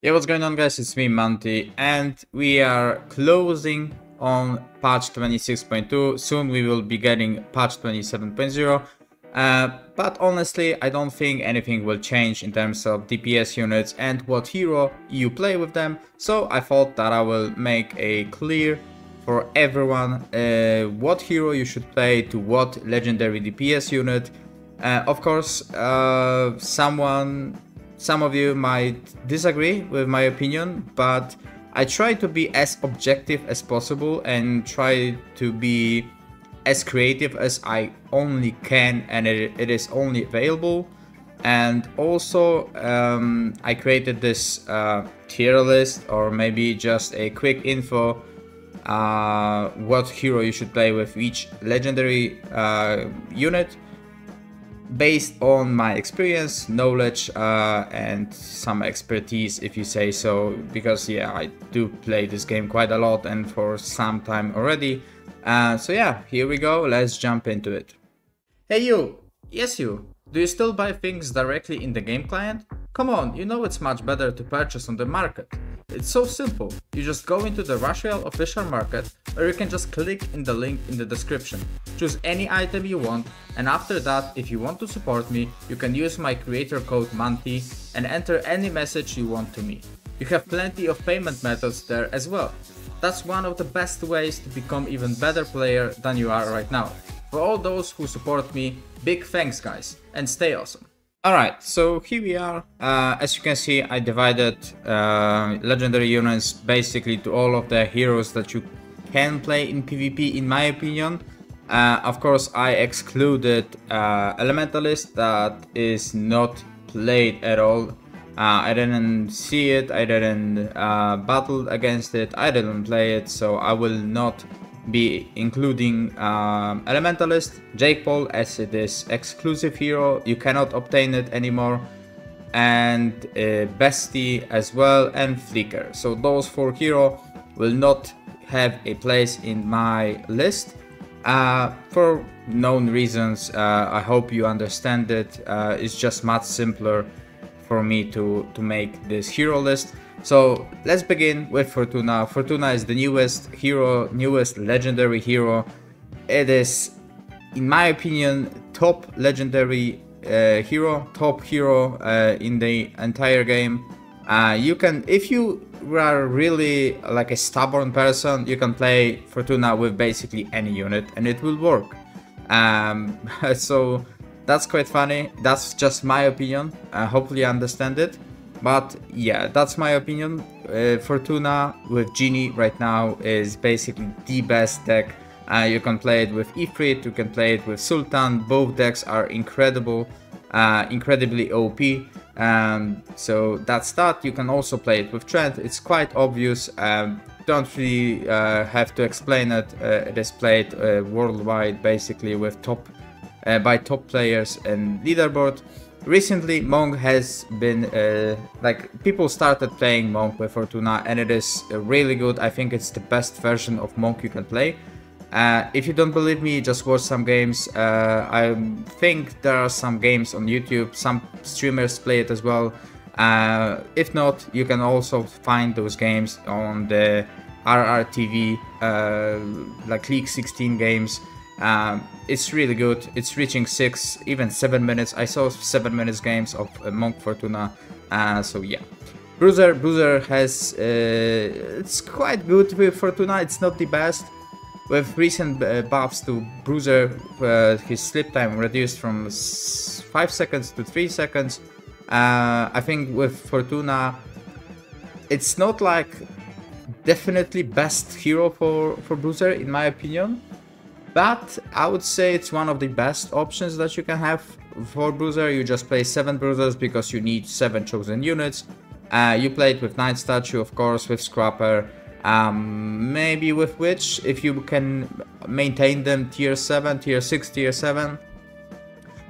Yeah, what's going on guys, it's me Manty and we are closing on patch 26.2, soon we will be getting patch 27.0 uh, but honestly I don't think anything will change in terms of DPS units and what hero you play with them, so I thought that I will make a clear for everyone uh, what hero you should play to what legendary DPS unit. Uh, of course, uh, someone some of you might disagree with my opinion, but I try to be as objective as possible and try to be as creative as I only can and it, it is only available. And also, um, I created this uh, tier list or maybe just a quick info uh, what hero you should play with each legendary uh, unit based on my experience, knowledge, uh, and some expertise, if you say so, because yeah, I do play this game quite a lot and for some time already. Uh, so yeah, here we go, let's jump into it. Hey you! Yes you! Do you still buy things directly in the game client? Come on, you know it's much better to purchase on the market. It's so simple, you just go into the Rush official market or you can just click in the link in the description. Choose any item you want and after that if you want to support me you can use my creator code MANTY and enter any message you want to me. You have plenty of payment methods there as well. That's one of the best ways to become even better player than you are right now. For all those who support me, big thanks guys and stay awesome. Alright, so here we are. Uh, as you can see, I divided uh, legendary units basically to all of the heroes that you can play in PvP in my opinion. Uh, of course, I excluded uh, Elementalist that is not played at all. Uh, I didn't see it, I didn't uh, battle against it, I didn't play it, so I will not be including um, Elementalist, Jake Paul as it is exclusive hero, you cannot obtain it anymore, and uh, Bestie as well, and Flicker. So those four hero will not have a place in my list. Uh, for known reasons, uh, I hope you understand it. Uh, it's just much simpler for me to, to make this hero list. So let's begin with Fortuna. Fortuna is the newest hero, newest legendary hero. It is, in my opinion, top legendary uh, hero, top hero uh, in the entire game. Uh, you can, if you are really like a stubborn person, you can play Fortuna with basically any unit and it will work. Um, so that's quite funny. That's just my opinion. hopefully you understand it. But yeah, that's my opinion. Uh, Fortuna with Genie right now is basically the best deck. Uh, you can play it with Ifrit, you can play it with Sultan. Both decks are incredible, uh, incredibly OP. Um, so that's that. You can also play it with Trent. It's quite obvious. Um, don't really uh, have to explain it. Uh, it is played uh, worldwide, basically with top by top players and leaderboard recently Monk has been uh, like people started playing Monk with Fortuna and it is really good. I think it's the best version of Monk you can play. Uh, if you don't believe me, just watch some games. Uh, I think there are some games on YouTube. Some streamers play it as well. Uh, if not, you can also find those games on the RRTV, uh, like League 16 games. Um, it's really good. It's reaching six, even seven minutes. I saw seven minutes games of uh, Monk Fortuna. Uh, so yeah. Bruiser, Bruiser has, uh, it's quite good with Fortuna. It's not the best. With recent uh, buffs to Bruiser, uh, his sleep time reduced from 5 seconds to 3 seconds. Uh, I think with Fortuna, it's not like definitely best hero for, for Bruiser in my opinion but I would say it's one of the best options that you can have for Bruiser. You just play 7 Bruisers because you need 7 chosen units. Uh, you play it with Knight Statue, of course, with Scrapper, um, maybe with Witch, if you can maintain them tier 7, tier 6, tier 7.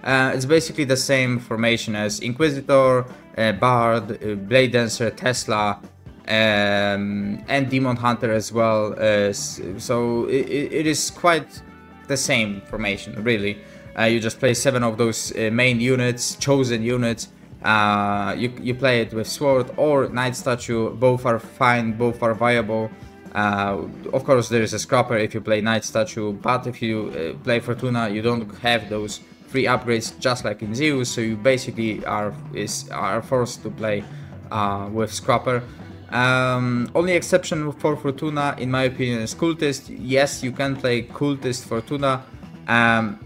Uh, it's basically the same formation as Inquisitor, uh, Bard, uh, Blade Dancer, Tesla, um, and Demon Hunter as well. Uh, so it, it is quite the same formation, really. Uh, you just play seven of those uh, main units, chosen units, uh, you, you play it with sword or knight statue. Both are fine both are viable. Uh, of course there is a scrapper if you play knight statue but if you uh, play fortuna you don't have those free upgrades just like in zeus so you basically are is are forced to play uh, with scrapper um, only exception for fortuna in my opinion is cultist yes you can play cultist fortuna um,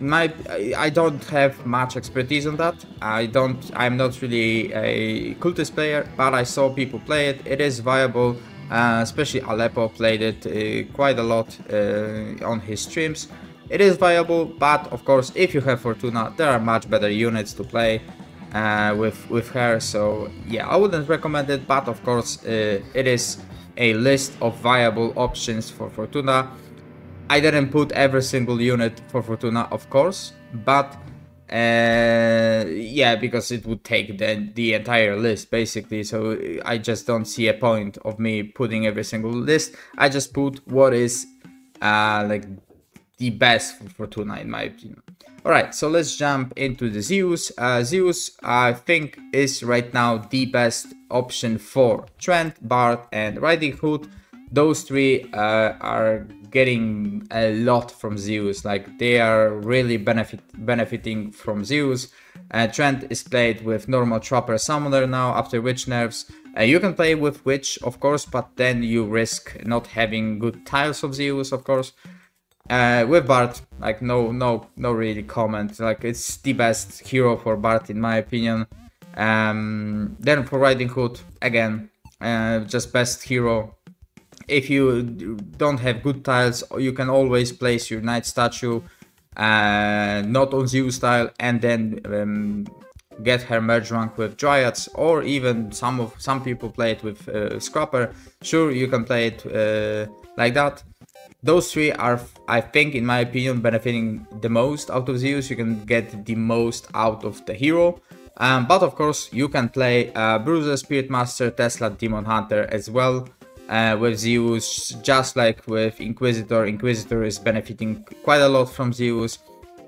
my I don't have much expertise on that. I don't. I'm not really a cultist player, but I saw people play it. It is viable. Uh, especially Aleppo played it uh, quite a lot uh, on his streams. It is viable, but of course, if you have Fortuna, there are much better units to play uh, with with her. So yeah, I wouldn't recommend it, but of course, uh, it is a list of viable options for Fortuna. I didn't put every single unit for Fortuna, of course, but uh, yeah, because it would take the, the entire list basically. So I just don't see a point of me putting every single list. I just put what is uh, like the best for Fortuna in my opinion. Alright, so let's jump into the Zeus. Uh, Zeus, I think, is right now the best option for Trent, Bard and Riding Hood. Those three uh, are getting a lot from Zeus. Like they are really benefit benefiting from Zeus. Uh, Trent is played with normal Trapper Summoner now after Witch nerfs. Uh, you can play with Witch, of course, but then you risk not having good tiles of Zeus, of course. Uh, with Bard, like no, no, no really comment. Like it's the best hero for Bard in my opinion. Um, then for Riding Hood, again, uh, just best hero if you don't have good tiles, you can always place your knight statue uh, not on Zeus style and then um, get her merge rank with dryads or even some of some people play it with uh, scrapper sure you can play it uh, like that those three are i think in my opinion benefiting the most out of zeus you can get the most out of the hero um, but of course you can play uh, bruiser spirit master tesla demon hunter as well uh, with Zeus, just like with Inquisitor. Inquisitor is benefiting quite a lot from Zeus.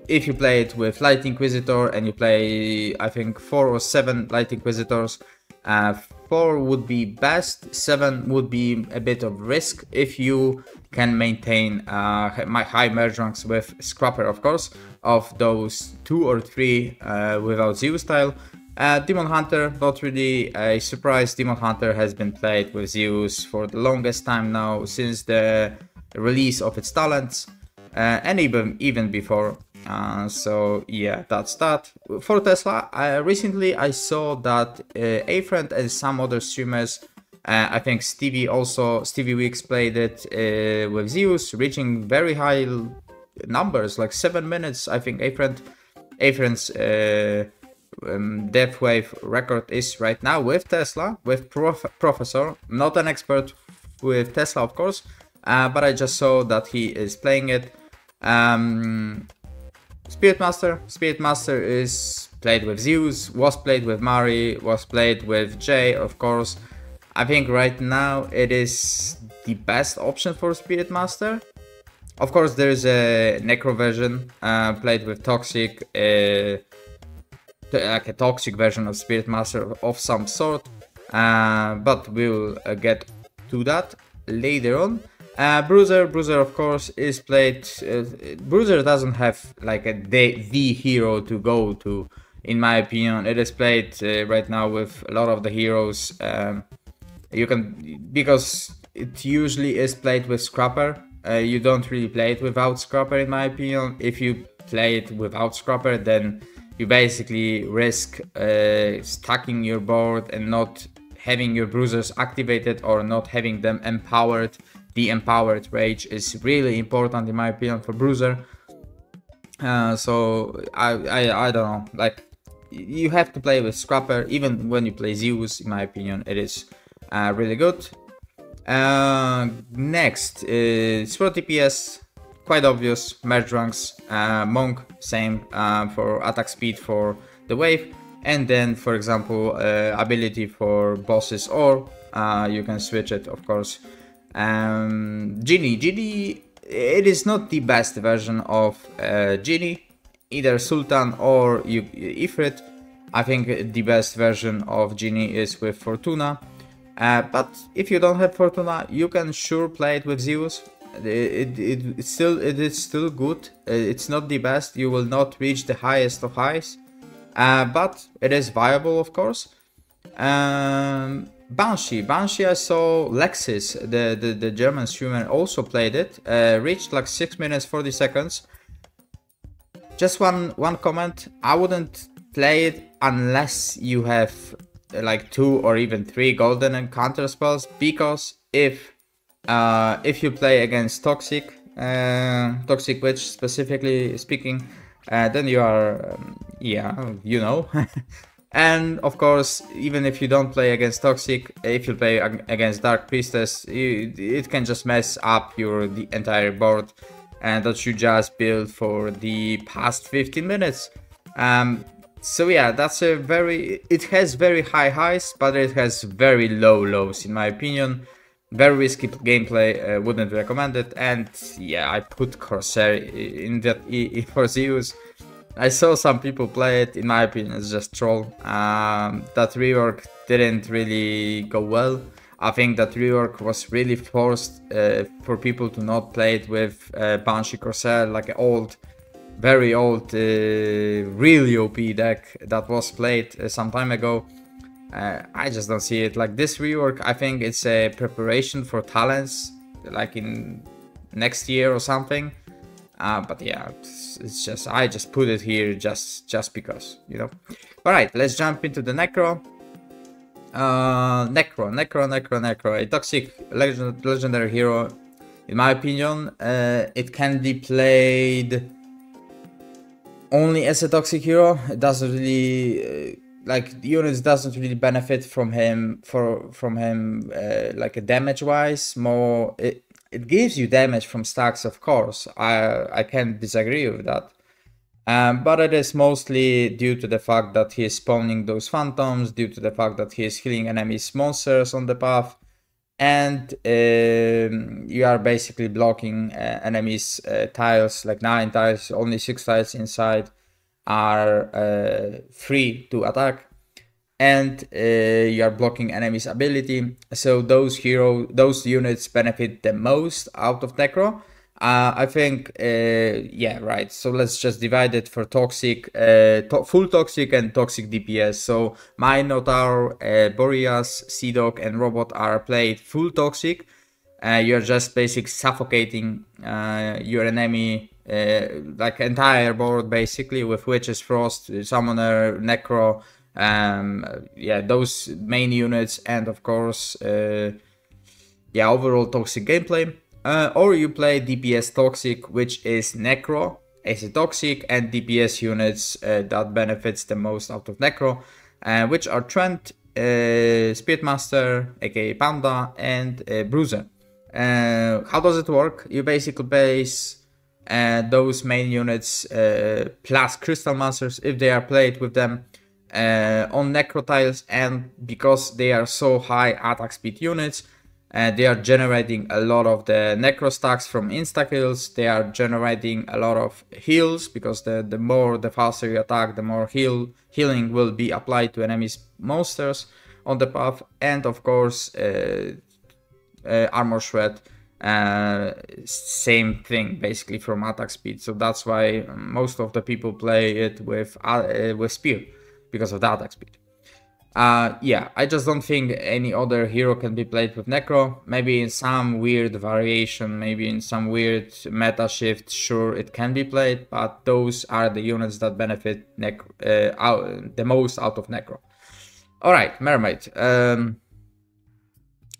If you play it with Light Inquisitor and you play, I think, 4 or 7 Light Inquisitors, uh, 4 would be best, 7 would be a bit of risk if you can maintain uh, my high merge ranks with Scrapper, of course, of those 2 or 3 uh, without Zeus style. Uh, Demon Hunter, not really a surprise. Demon Hunter has been played with Zeus for the longest time now, since the release of its talents, uh, and even even before. Uh, so yeah, that's that. For Tesla, recently I saw that uh, A-Friend and some other streamers, uh, I think Stevie also, Stevie Weeks played it uh, with Zeus, reaching very high numbers, like 7 minutes, I think A-Friend, uh, um, death wave record is right now with Tesla, with prof Professor. Not an expert with Tesla, of course, uh, but I just saw that he is playing it. Um, Spirit Master. Spirit Master is played with Zeus, was played with Mari, was played with Jay, of course. I think right now it is the best option for Spirit Master. Of course, there is a Necro version uh, played with Toxic. Uh, like a toxic version of Spirit Master of some sort, uh, but we'll uh, get to that later on. Uh, Bruiser, Bruiser of course is played. Uh, Bruiser doesn't have like a the, the hero to go to, in my opinion. It is played right now with a lot of the heroes. Um, you can because it usually is played with Scrapper. Uh, you don't really play it without Scrapper, in my opinion. If you play it without Scrapper, then you basically risk uh, stacking your board and not having your bruisers activated or not having them empowered. The empowered rage is really important in my opinion for bruiser. Uh, so I, I I don't know like you have to play with Scrapper even when you play Zeus in my opinion it is uh, really good. Uh, next is for DPS quite obvious. Merge ranks, uh, Monk, same uh, for attack speed for the wave. And then, for example, uh, ability for bosses or uh, you can switch it, of course. Um, Genie. Genie, it is not the best version of Genie. Either Sultan or Ifrit. I think the best version of Genie is with Fortuna. Uh, but if you don't have Fortuna, you can sure play it with Zeus. It, it, it still it is still good. Uh, it's not the best. You will not reach the highest of highs, uh, but it is viable, of course. Um, Banshee, Banshee. I saw Lexis, the the, the German streamer, also played it. Uh, reached like six minutes forty seconds. Just one one comment. I wouldn't play it unless you have like two or even three golden encounter spells because if uh, if you play against toxic uh, toxic witch specifically speaking uh, then you are um, yeah you know. And of course even if you don't play against toxic if you play against dark priestess you, it can just mess up your the entire board and that you just build for the past 15 minutes. Um, so yeah, that's a very, it has very high highs, but it has very low lows in my opinion. Very risky gameplay, uh, wouldn't recommend it. And yeah, I put Corsair in that e for Zeus. I saw some people play it, in my opinion it's just troll. Um, that rework didn't really go well. I think that rework was really forced uh, for people to not play it with uh, Banshee Corsair, like an old very old, uh, really OP deck that was played uh, some time ago. Uh, I just don't see it like this rework. I think it's a preparation for talents, like in next year or something. Uh, but yeah, it's, it's, just I just put it here just just because you know. All right, let's jump into the Necro. Uh, Necro, Necro, Necro, Necro, a toxic legend, legendary hero. In my opinion, uh, it can be played only as a toxic hero. It doesn't really uh, like units doesn't really benefit from him for from him uh, like a damage wise. More it it gives you damage from stacks, of course. I I can't disagree with that. Um, but it is mostly due to the fact that he is spawning those phantoms, due to the fact that he is healing enemies monsters on the path, and um, you are basically blocking uh, enemies uh, tiles like nine tiles only six tiles inside are uh, free to attack. And uh, you are blocking enemies ability. So those hero those units benefit the most out of necro uh, I think, uh, yeah, right. So let's just divide it for toxic, uh, to full toxic and toxic DPS. So Minotaur, uh, Boreas, Sea Dog, and Robot are played full toxic. Uh, you're just basically suffocating uh, your enemy, uh, like entire board basically with Witch's Frost, Summoner, Necro, um, yeah, those main units, and of course, yeah, overall toxic gameplay. Uh, or you play DPS Toxic, which is Necro as a Toxic and DPS units uh, that benefits the most out of Necro, uh, which are Trent, uh, Spiritmaster, aka Panda, and uh, Bruiser. Uh, how does it work? You basically base uh, those main units plus Crystal Masters if they are played with them on Necro tiles, and because they are so high attack speed units, and they are generating a lot of the necro stacks from insta kills they are generating a lot of heals because the the more the faster you attack the more heal healing will be applied to enemies monsters on the path. And of course uh, uh, armor shred uh, same thing basically from attack speed. So that's why most of the people play it with uh, with spear because of the attack speed uh, yeah, I just don't think any other hero can be played with Necro. Maybe in some weird variation, maybe in some weird meta shift, sure it can be played, but those are the units that benefit Necro, uh, out, the most out of Necro. Alright, Mermaid. Um,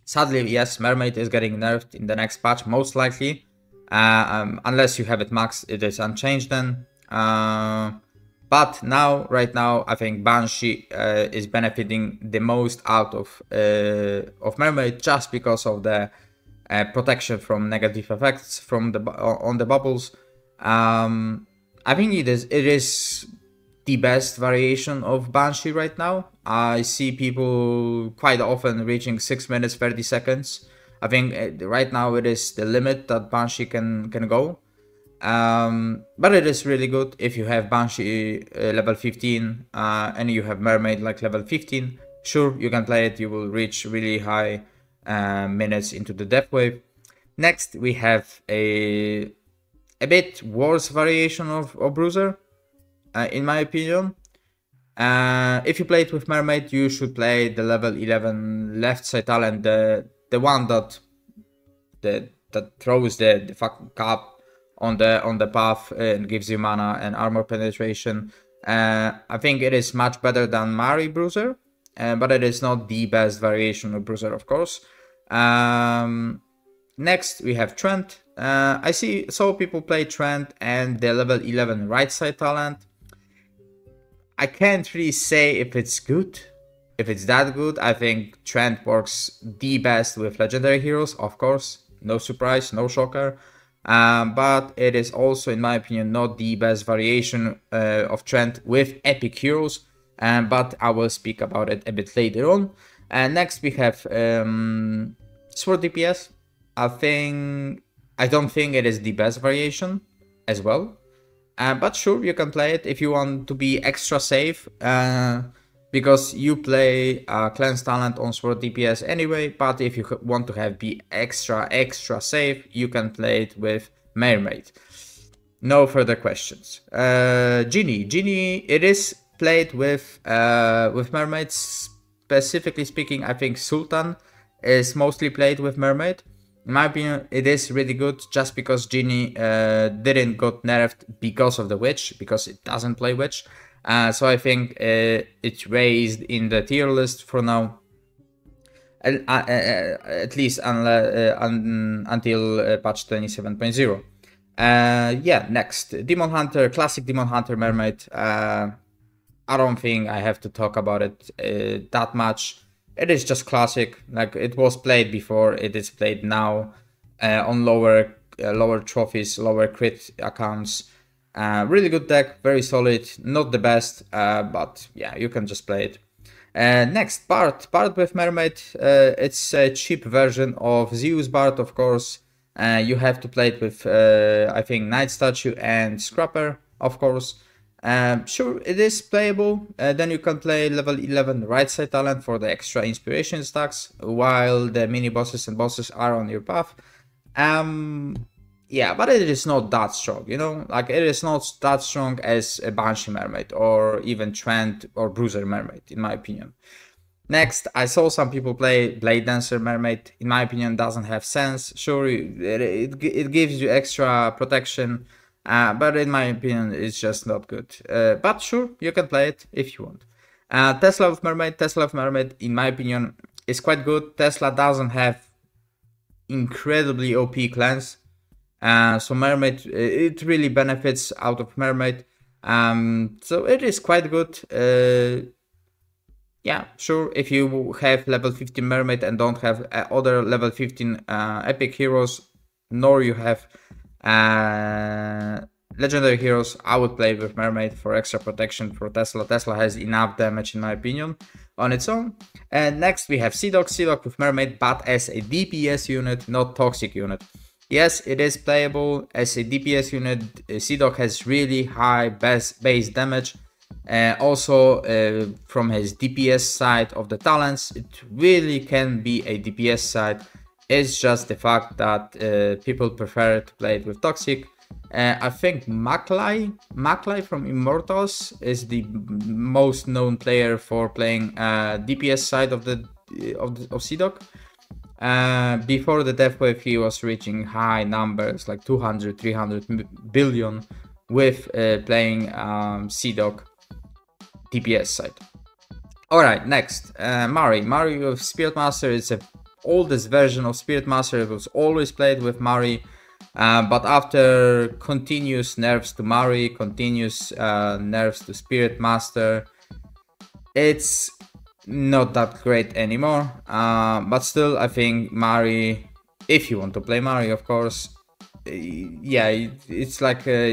sadly, yes, Mermaid is getting nerfed in the next patch, most likely. Uh, um, unless you have it max, it is unchanged then. Uh, but now, right now, I think Banshee uh, is benefiting the most out of uh, of Mermaid just because of the uh, protection from negative effects from the on the bubbles. Um, I think it is it is the best variation of Banshee right now. I see people quite often reaching six minutes thirty seconds. I think uh, right now it is the limit that Banshee can can go. Um, but it is really good if you have Banshee uh, level 15 uh, and you have Mermaid like level 15. Sure, you can play it. You will reach really high uh, minutes into the Death Wave. Next, we have a a bit worse variation of, of Bruiser, uh, in my opinion. Uh, if you play it with Mermaid, you should play the level 11 left side talent, the the one that the, that throws the, the fucking cup on the on the path and gives you mana and armor penetration. Uh, I think it is much better than Mari Bruiser, uh, but it is not the best variation of Bruiser, of course. Um, next, we have Trent. Uh, I see saw people play Trent and the level 11 right side talent. I can't really say if it's good, if it's that good. I think Trent works the best with legendary heroes, of course. No surprise, no shocker. Um, but it is also, in my opinion, not the best variation uh, of Trent with epic heroes. Um, but I will speak about it a bit later on. And next we have um, Sword DPS. I think I don't think it is the best variation as well. Uh, but sure, you can play it if you want to be extra safe, uh, because you play uh, Cleanse Talent on Sword DPS anyway, but if you want to have be extra, extra safe, you can play it with Mermaid. No further questions. Uh, Genie. Genie, it is played with, uh, with Mermaid. Specifically speaking, I think Sultan is mostly played with Mermaid in my opinion, it is really good just because Genie uh, didn't got nerfed because of the Witch, because it doesn't play Witch. Uh, so I think uh, it's raised in the tier list for now. Uh, uh, at least un un until uh, patch 27.0. yeah, next. Demon Hunter, classic Demon Hunter Mermaid. I don't think I have to talk about it that much it is just classic. Like it was played before, it is played now uh, on lower uh, lower trophies, lower crit accounts. Uh, really good deck, very solid. Not the best, uh, but yeah, you can just play it. Uh, next, Bard. Bard with Mermaid. Uh, it's a cheap version of Zeus Bard, of course. you have to play it with, I think, Knight Statue and Scrapper, of course. Um, sure, it is playable. Uh, then you can play level 11 right side talent for the extra inspiration stacks, while the mini bosses and bosses are on your path. Um, yeah, but it is not that strong, you know? Like, it is not that strong as a Banshee Mermaid, or even Trent or Bruiser Mermaid, in my opinion. Next, I saw some people play Blade Dancer Mermaid. In my opinion, doesn't have sense. Sure, it, it, it gives you extra protection, uh, but in my opinion, it's just not good. Uh, but sure, you can play it if you want. Uh, Tesla of Mermaid, Tesla of Mermaid, in my opinion, is quite good. Tesla doesn't have incredibly OP clans. Uh, so Mermaid, it really benefits out of Mermaid. Um, so it is quite good. Uh, yeah, sure. If you have level 15 Mermaid and don't have uh, other level 15 epic heroes, nor you have uh, legendary heroes, I would play with Mermaid for extra protection for Tesla. Tesla has enough damage in my opinion on its own. And next we have Sea Dog, Seedock with Mermaid, but as a DPS unit, not toxic unit. Yes, it is playable as a DPS unit. Uh, Sea Dog has really high base, base damage. Uh, also, uh, from his DPS side of the talents, it really can be a DPS side it's just the fact that uh, people prefer to play it with Toxic. Uh, I think Maklai, Maklai from Immortals is the most known player for playing uh, DPS side of the of, the, of. Uh, before the death wave, he was reaching high numbers like 200, 300 billion with uh, playing um, Sea Dog DPS side. Alright, next, uh, Mari. Mari with Spirit Master is the oldest version of Spirit Master It was always played with Mari. Uh, but after continuous nerfs to Mari, continuous uh, nerfs to Spirit Master, it's not that great anymore. Uh, but still, I think Mari, if you want to play Mari, of course, yeah, it's like uh,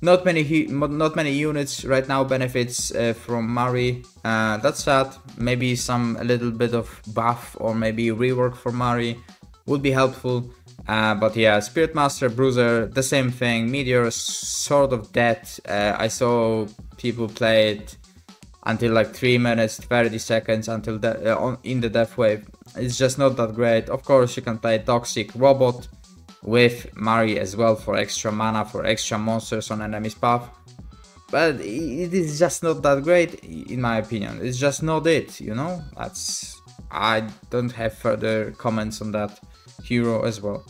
not many not many units right now benefits uh, from Mari. Uh, that's sad. Maybe some a little bit of buff or maybe rework for Mari would be helpful. Uh, but yeah, Spirit Master, Bruiser, the same thing. Meteor, sort of dead. Uh, I saw people play it until like 3 minutes, 30 seconds until the, uh, on, in the death wave. It's just not that great. Of course, you can play Toxic Robot with Mari as well for extra mana, for extra monsters on enemy's path. But it is just not that great, in my opinion. It's just not it, you know? That's I don't have further comments on that hero as well.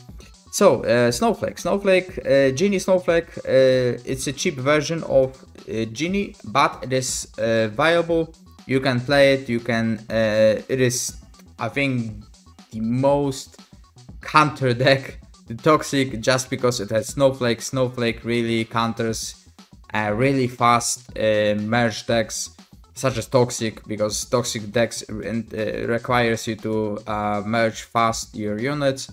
So, uh, Snowflake. Snowflake, uh, Genie Snowflake, uh, it's a cheap version of Genie, but it is uh, viable. You can play it, you can, uh, it is, I think, the most counter deck, the Toxic, just because it has Snowflake. Snowflake really counters really fast merge decks such as toxic because toxic decks uh, requires you to uh, merge fast your units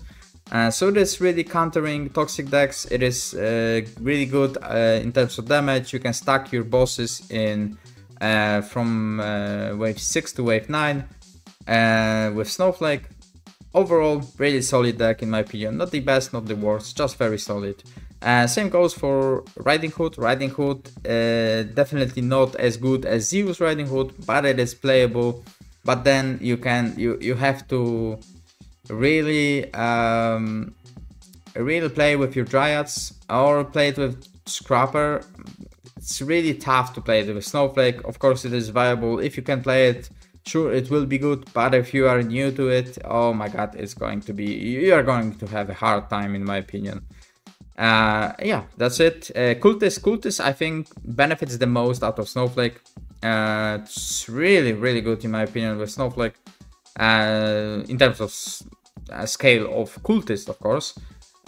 uh, so this really countering toxic decks. It is uh, really good uh, in terms of damage. You can stack your bosses in uh, from wave 6 to wave 9 with snowflake. Overall really solid deck in my opinion. Not the best not the worst just very solid. Uh, same goes for Riding Hood. Riding Hood uh, definitely not as good as Zeus Riding Hood, but it is playable. But then you can you you have to really um, really play with your Dryads or play it with Scrapper. It's really tough to play it with Snowflake. Of course, it is viable if you can play it. Sure, it will be good, but if you are new to it, oh my god, it's going to be you are going to have a hard time, in my opinion. Uh, yeah, that's it. Uh, Cultist, Cultist, I think benefits the most out of Snowflake. Uh, it's really, really good in my opinion with Snowflake. Uh, in terms of uh, scale of Cultist, of course.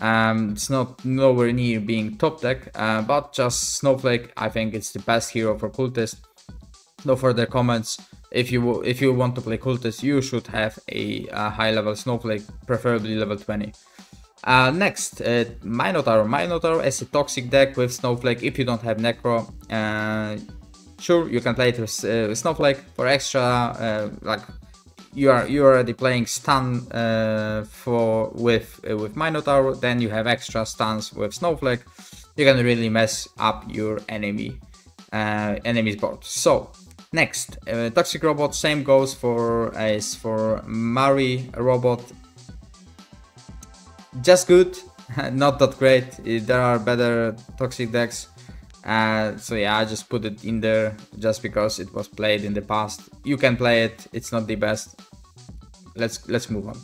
Um, it's not nowhere near being top deck, uh, but just Snowflake. I think it's the best hero for Cultist. No further comments. If you if you want to play Cultist, you should have a, a high level Snowflake, preferably level 20. Uh, next, uh, Minotaur. Minotaur is a toxic deck with Snowflake if you don't have Necro. Uh, sure, you can play it with, uh, Snowflake for extra, uh, like you are you already playing stun uh, for with with Minotaur, then you have extra stuns with Snowflake. You can really mess up your enemy enemy's board. So next, Toxic Robot. Same goes for as for Mari Robot just good, not that great. There are better toxic decks. Uh, so yeah, I just put it in there just because it was played in the past. You can play it. It's not the best. Let's let's move on.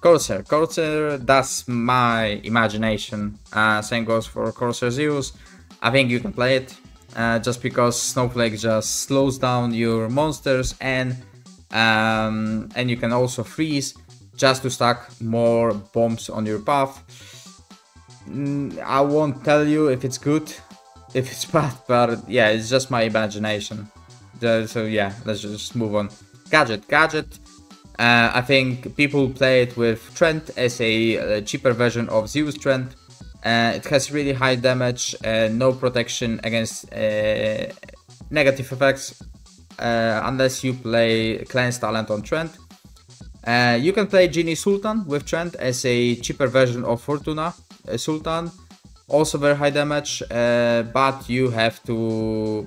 Corsair. Corsair, that's my imagination. Uh, same goes for Corsair Zeus. I think you can play it uh, just because Snowflake just slows down your monsters and um, and you can also freeze just to stack more bombs on your path. Mm, I won't tell you if it's good, if it's bad, but yeah, it's just my imagination. So yeah, let's just move on. Gadget, Gadget. Uh, I think people play it with Trent as a, a cheaper version of Zeus Trent. Uh, it has really high damage, uh, no protection against uh, negative effects uh, unless you play Cleanse Talent on Trent. You can play Genie Sultan with Trent as a cheaper version of Fortuna Sultan. Also very high damage, but you have to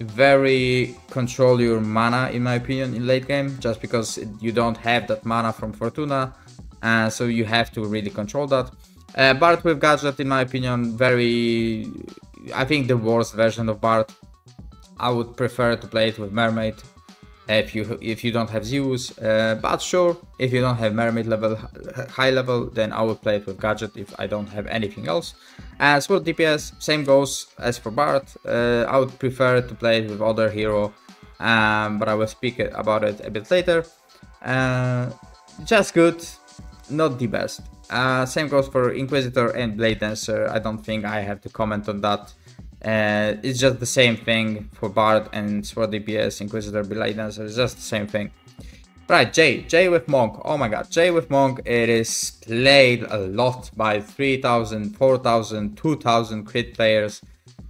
very control your mana in my opinion in late game just because you don't have that mana from Fortuna uh, so you have to really control that. Uh, Bard with Gadget in my opinion very I think the worst version of Bard. I would prefer to play it with Mermaid if you if you don't have Zeus. Uh, but sure, if you don't have Mermaid level, high level, then I will play it with Gadget if I don't have anything else. As for DPS, same goes as for Bard. Uh, I would prefer to play it with other hero, um, but I will speak about it a bit later. Uh, just good, not the best. Uh, same goes for Inquisitor and Blade Dancer. I don't think I have to comment on that. Uh, it's just the same thing for Bard and Sword DPS, Inquisitor, Blade Dancer, it's just the same thing. Right, Jay, Jay with Monk. Oh my god, Jay with Monk, it is played a lot by 3000, 4000, 2000 crit players.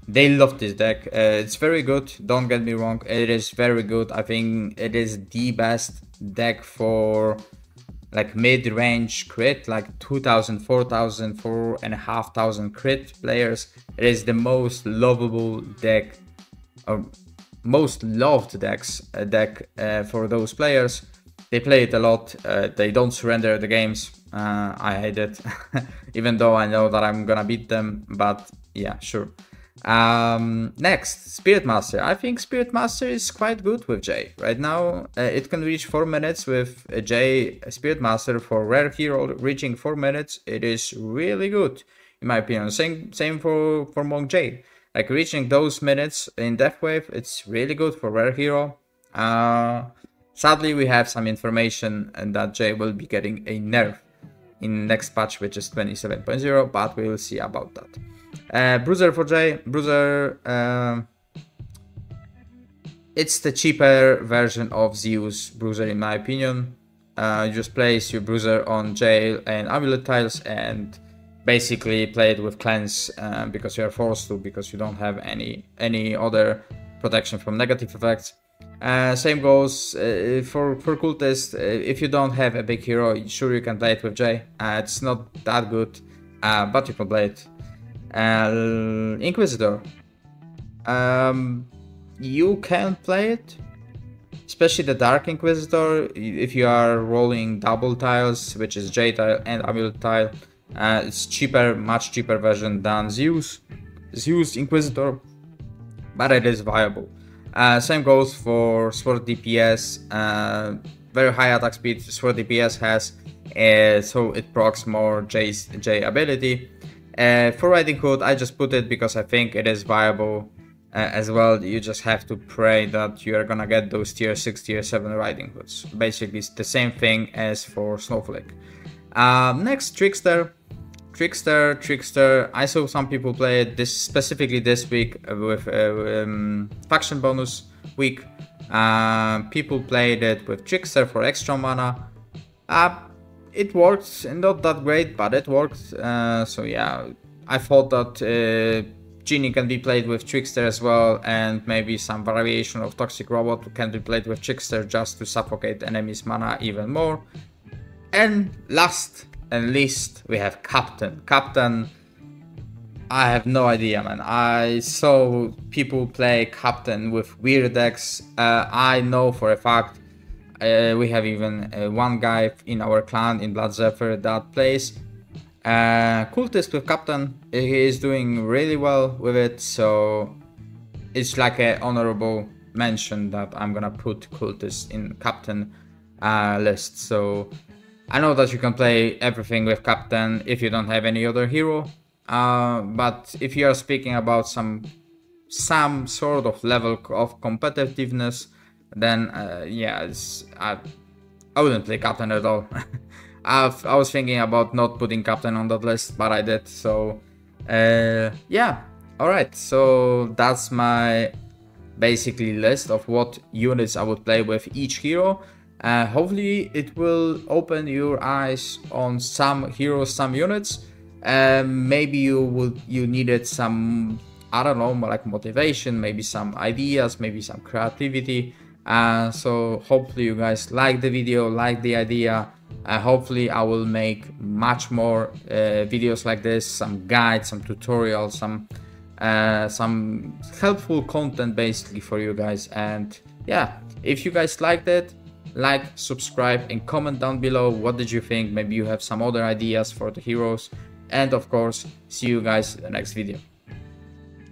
They love this deck. Uh, it's very good, don't get me wrong, it is very good. I think it is the best deck for like mid-range crit, like 2000, 4000, 4500 crit players. It is the most lovable deck, or most loved decks uh, deck uh, for those players. They play it a lot. Uh, they don't surrender the games. Uh, I hate it, even though I know that I'm gonna beat them. But yeah, sure. Um, next, Spirit Master. I think Spirit Master is quite good with Jay. Right now, uh, it can reach 4 minutes with a Jay Spirit Master for rare hero reaching 4 minutes. It is really good, in my opinion. Same same for, for Monk Jay. Like reaching those minutes in Death Wave, it's really good for rare hero. Uh, sadly, we have some information and that Jay will be getting a nerf in next patch, which is 27.0, but we will see about that. Uh, Bruiser for Jay, Bruiser, uh, it's the cheaper version of Zeus Bruiser in my opinion. Uh, you just place your Bruiser on Jail and Amulet tiles and basically play it with cleanse uh, because you are forced to because you don't have any any other protection from negative effects. Uh, same goes uh, for for cultist. Uh, if you don't have a big hero, sure you can play it with Jay. Uh, it's not that good, but you can play it. Inquisitor. Um, you can play it, especially the Dark Inquisitor. If you are rolling double tiles, which is Jay tile and Amulet tile, uh, it's cheaper, much cheaper version than Zeus. Zeus Inquisitor, but it is viable. Uh, same goes for Sword DPS. Uh, very high attack speed Sword DPS has, uh, so it procs more Jay's Jay ability. Uh, for Riding Hood, I just put it because I think it is viable uh, as well. You just have to pray that you are gonna get those tier 6, tier 7 Riding Hoods. Basically, it's the same thing as for Snowflake. Um, next, Trickster. Trickster, Trickster. I saw some people play it this specifically this week with uh, um, faction bonus week. Uh, people played it with Trickster for extra mana. Uh, it works, not that great, but it works. Uh, so yeah, I thought that uh, Genie can be played with Trickster as well, and maybe some variation of Toxic Robot can be played with Trickster just to suffocate enemies' mana even more. And last and least, we have Captain. Captain, I have no idea, man. I saw people play Captain with weird decks. Uh, I know for a fact uh, we have even uh, one guy in our clan in Blood Zephyr that plays uh, Cultist with Captain. He is doing really well with it, so it's like an honorable mention that I'm gonna put Cultist in Captain uh, list. So I know that you can play everything with Captain if you don't have any other hero, uh, but if you are speaking about some some sort of level of competitiveness, then uh, yeah, I, I wouldn't play Captain at all. I've, I was thinking about not putting Captain on that list, but I did, so uh, yeah. Alright, so that's my basically list of what units I would play with each hero. Uh, hopefully it will open your eyes on some heroes, some units. Um, maybe you would you needed some I don't know like motivation, maybe some ideas, maybe some creativity. Uh, so hopefully you guys like the video, like the idea. Uh, hopefully I will make much more uh, videos like this, some guides, some tutorials, some uh, some helpful content basically for you guys. And yeah, if you guys liked it, like, subscribe, and comment down below what did you think. Maybe you have some other ideas for the heroes. And of course, see you guys in the next video.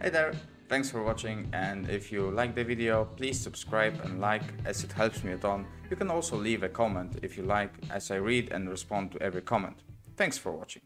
Hey there, thanks for watching and if you like the video, please subscribe and like as it helps me a ton. You can also leave a comment if you like as I read and respond to every comment. Thanks for watching.